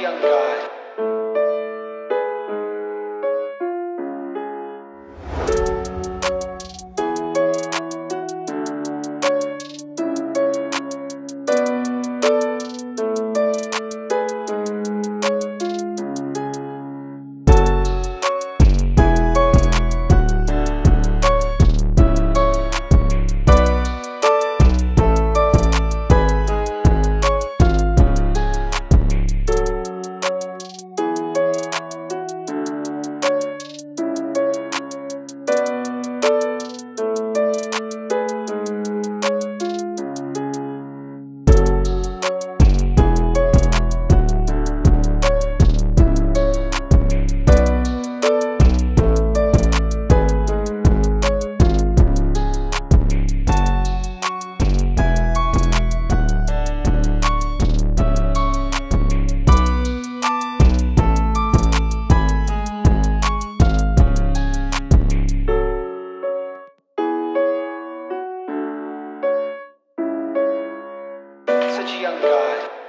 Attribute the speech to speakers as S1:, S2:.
S1: young girl. such a young guy.